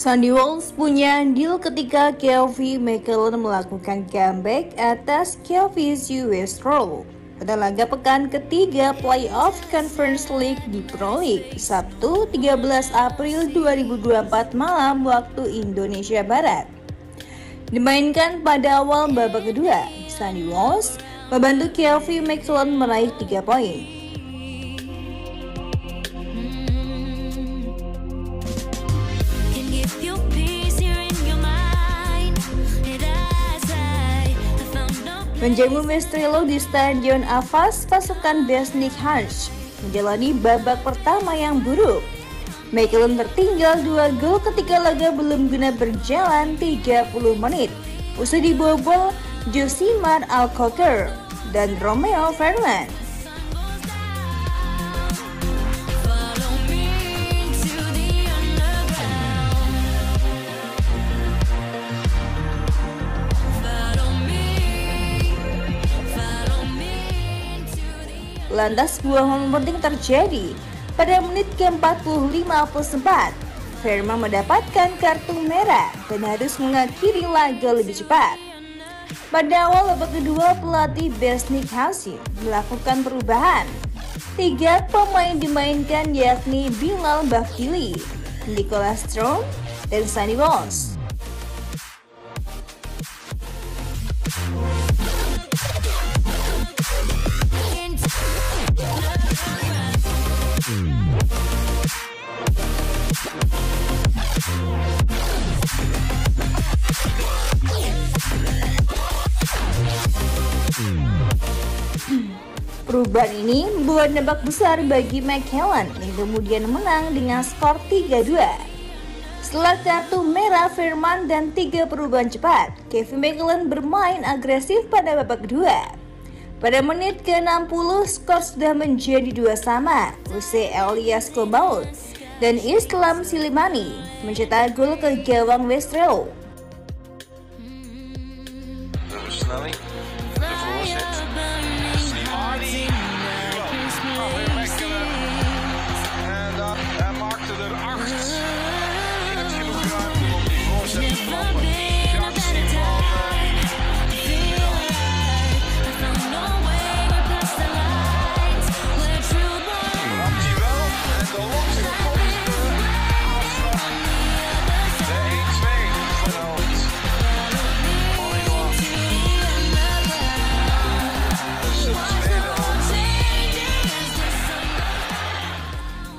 Sandy Walsh punya andil ketika Kelvin McCallum melakukan comeback atas Kelvis US Roll pada laga pekan ketiga playoff Conference League di Pro League Sabtu 13 April 2024 malam waktu Indonesia Barat. Dimainkan pada awal babak kedua, Sandy Walsh membantu Kelvin McCallum meraih 3 poin. Menjamu Mestrelo di Stadion Avas, pasukan Besnik Hans menjalani babak pertama yang buruk. Michaelin tertinggal dua gol ketika laga belum guna berjalan 30 menit. Usai dibobol Josimar Alcocker dan Romeo Fernand. Lantas sebuah momen penting terjadi pada menit ke-45 Firma mendapatkan kartu merah dan harus mengakhiri laga lebih cepat. Pada awal babak kedua, pelatih Besnik Hasim melakukan perubahan. Tiga pemain dimainkan yakni Bilal Bakili, Nicholas Strong, dan Sunny Walsh. Perubahan ini membuat nebak besar bagi McKellen yang kemudian menang dengan skor 3-2. Setelah kartu merah Firman dan tiga perubahan cepat, Kevin McKellen bermain agresif pada babak kedua. Pada menit ke-60, skor sudah menjadi dua sama. Usai Elias Kobaut dan Islam Silimani mencetak gol ke gawang Westrel.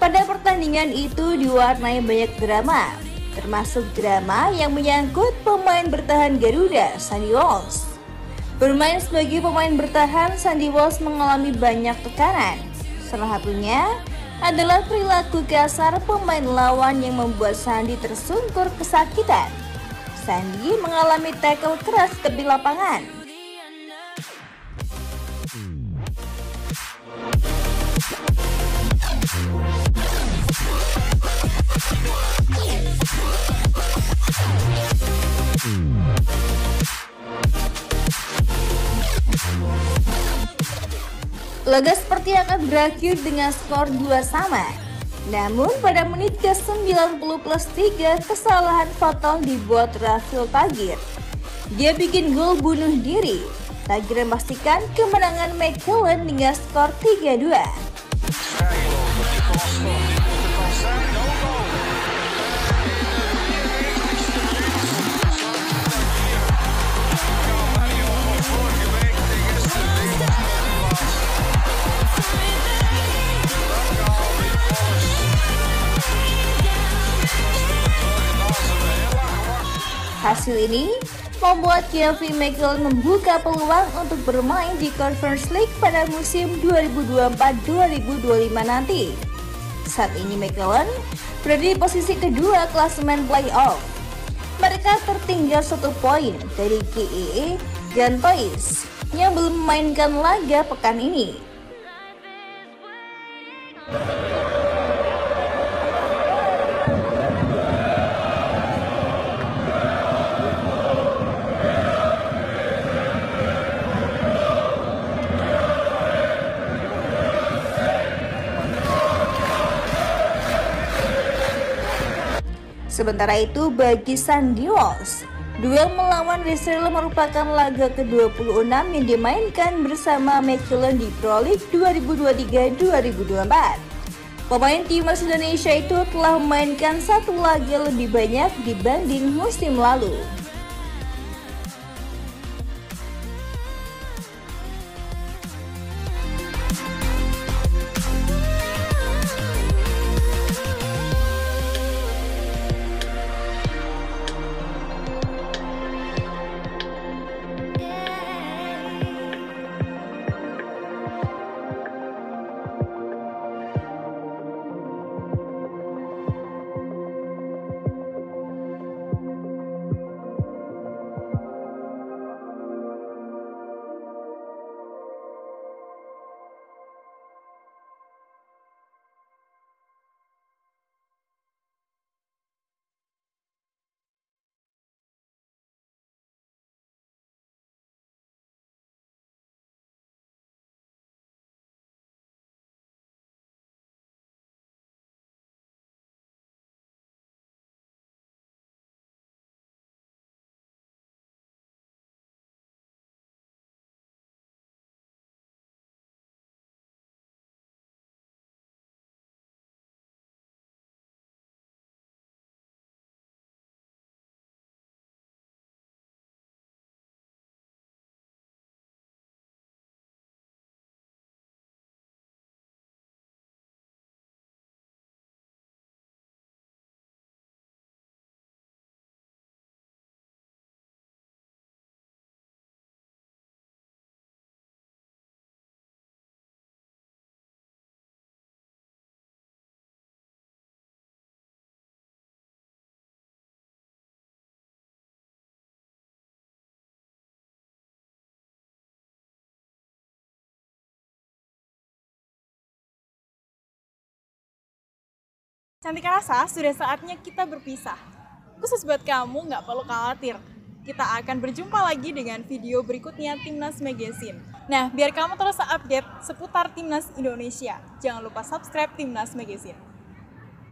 Pada pertandingan itu diwarnai banyak drama, termasuk drama yang menyangkut pemain bertahan Garuda, Sandy Walsh. Bermain sebagai pemain bertahan, Sandy Walsh mengalami banyak tekanan. Salah satunya adalah perilaku kasar pemain lawan yang membuat Sandy tersungkur kesakitan. Sandy mengalami tackle keras tepi lapangan Laga seperti akan berakhir dengan skor 2 sama. Namun pada menit ke-90 plus 3 kesalahan fatal dibuat Rafael Tagir. Dia bikin gol bunuh diri. Tagir memastikan kemenangan McKellen dengan skor 3-2. Hasil ini membuat Kevin McGill membuka peluang untuk bermain di Conference League pada musim 2024-2025 nanti. Saat ini McGill berada di posisi kedua klasemen playoff. Mereka tertinggal satu poin dari KEE dan Toys yang belum memainkan laga pekan ini. Sementara itu bagi Sandios, duel melawan Rizal merupakan laga ke-26 yang dimainkan bersama McKellen di Pro League 2023-2024. Pemain timnas Indonesia itu telah memainkan satu laga lebih banyak dibanding musim lalu. Cantik rasa, sudah saatnya kita berpisah. Khusus buat kamu, nggak perlu khawatir. Kita akan berjumpa lagi dengan video berikutnya Timnas Magazine. Nah, biar kamu terus update seputar Timnas Indonesia, jangan lupa subscribe Timnas Magazine.